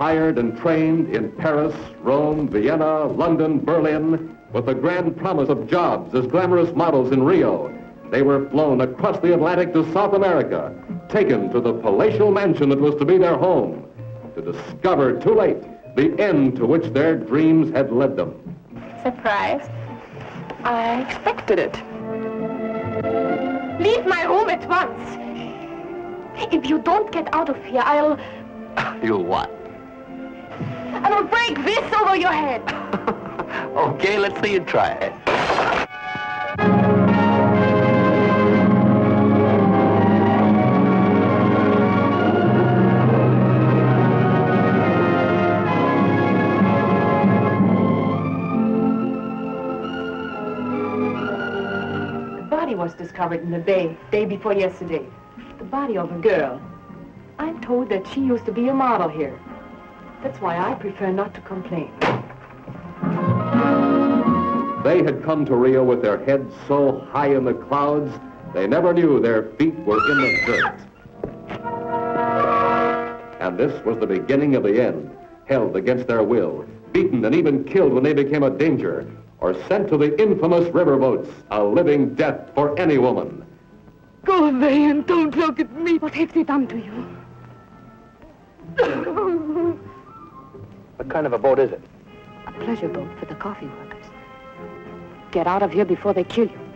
hired and trained in Paris, Rome, Vienna, London, Berlin, with the grand promise of jobs as glamorous models in Rio. They were flown across the Atlantic to South America, taken to the palatial mansion that was to be their home, to discover too late the end to which their dreams had led them. Surprised? I expected it. Leave my room at once. If you don't get out of here, I'll... You'll what? Will break this over your head. Okay, let's see you try it. The body was discovered in the bay day before yesterday. The body of a girl. I'm told that she used to be a model here. That's why I prefer not to complain. They had come to Rio with their heads so high in the clouds, they never knew their feet were in the dirt. And this was the beginning of the end, held against their will, beaten and even killed when they became a danger, or sent to the infamous riverboats, a living death for any woman. Go away and don't look at me. What have they done to you? What kind of a boat is it? A pleasure boat for the coffee workers. Get out of here before they kill you.